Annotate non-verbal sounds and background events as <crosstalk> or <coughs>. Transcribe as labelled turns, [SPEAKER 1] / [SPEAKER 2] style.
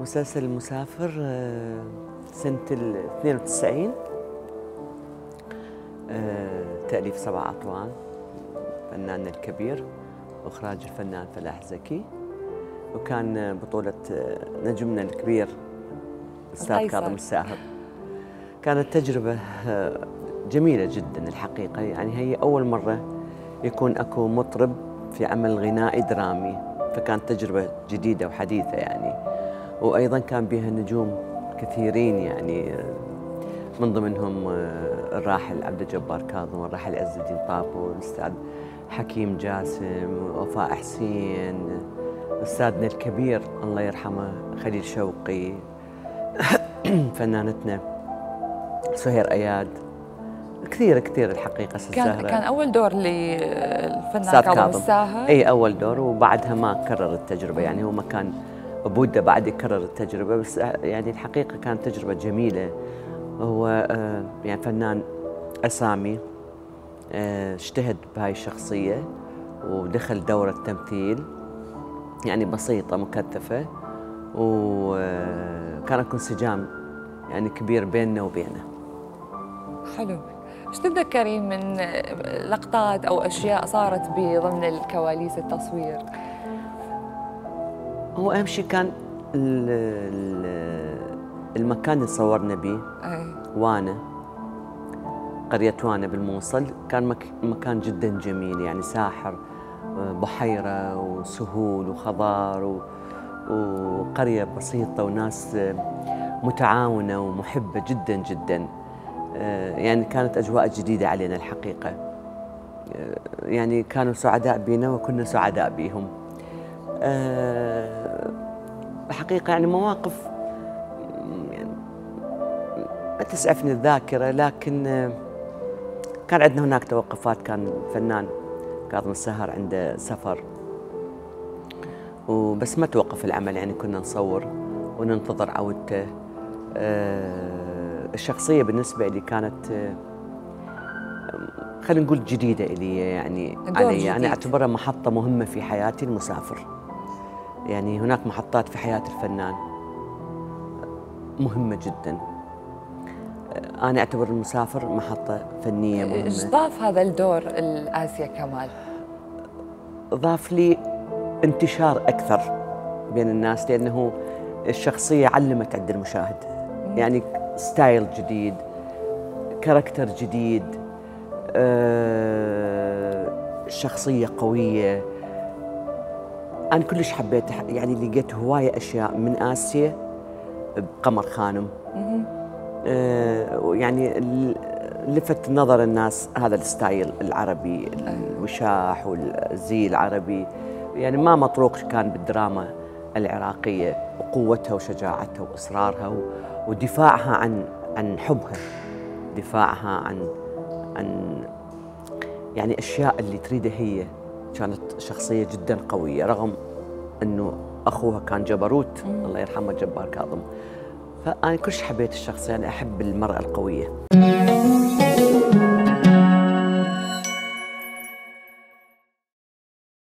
[SPEAKER 1] مسلسل المسافر آه، سنة ال 92 آه، تأليف سبع أطوان فناننا الكبير وإخراج الفنان فلاح زكي. وكان بطولة آه، نجمنا الكبير الأستاذ. كاظم الساهر. كانت تجربة جميلة جدا الحقيقة. يعني هي أول مرة يكون أكو مطرب في عمل غنائي درامي. فكانت تجربة جديدة وحديثة يعني. وأيضا كان بها نجوم كثيرين يعني من ضمنهم آه، الراحل عبد الجبار كاظم والراحل عز الدين طابو الأستاذ حكيم جاسم وفاء حسين أستاذنا الكبير الله يرحمه خليل شوقي <coughs> فنانتنا سهير أياد كثير كثير الحقيقة أستاذ
[SPEAKER 2] كان
[SPEAKER 1] زهرة.
[SPEAKER 2] كان أول دور للفنان كاظم. الساهر
[SPEAKER 1] إي أول دور وبعدها ما كرر التجربة يعني هو ما كان بوده بعد يكرر التجربة بس يعني الحقيقة كانت تجربة جميلة. هو آه، يعني فنان أسامي آه، اجتهد بهاي الشخصية ودخل دورة تمثيل يعني بسيطة مكثفة وكان أكو انسجام يعني كبير بيننا وبينه.
[SPEAKER 2] حلو. إيش تتذكري من لقطات أو أشياء صارت بضمن الكواليس التصوير؟
[SPEAKER 1] هو أهم شيء كان ال- ال- المكان اللي صورنا به وأنا. قرية وأنا بالموصل. كان مك مكان جدا جميل يعني ساحر آه، بحيرة وسهول وخضار و- وقرية بسيطة وناس آه، متعاونة ومحبة جدا جدا. آه، يعني كانت أجواء جديدة علينا الحقيقة. يعني كانوا سعداء بينا وكنا سعداء بهم آه، الحقيقة يعني مواقف يعني ما تسعفني الذاكرة لكن آه، كان عندنا هناك توقفات كان فنان كاظم السهر عنده سفر. وبس ما توقف العمل يعني كنا نصور وننتظر عودته. آه، الشخصية بالنسبة لي كانت آه، خلينا نقول جديدة إلي يعني علي. أنا أعتبرها محطة مهمة في حياتي المسافر. يعني هناك محطات في حياة الفنان مهمة جدا. أنا أعتبر المسافر محطة فنية
[SPEAKER 2] إيش
[SPEAKER 1] مهمة
[SPEAKER 2] ضاف هذا الدور لآسيا كمال؟
[SPEAKER 1] ضاف لي انتشار أكثر بين الناس لأنه الشخصية علمت عند المشاهد. يعني style جديد character جديد آه، شخصية قوية. أنا كلش حبيت يعني لقيت هواية أشياء من آسيا بقمر خانم. آه، يعني لفت نظر الناس هذا ال style العربي الوشاح والزي العربي. يعني ما مطروق كان بالدراما العراقية وقوتها وشجاعتها وإصرارها ودفاعها عن عن حبها. دفاعها عن عن يعني أشياء اللي تريدها هي. كانت شخصية جدا قوية رغم أنه أخوها كان جبروت الله يرحمه جبار كاظم. فأنا كلش حبيت الشخصية يعني أحب المرأة القوية.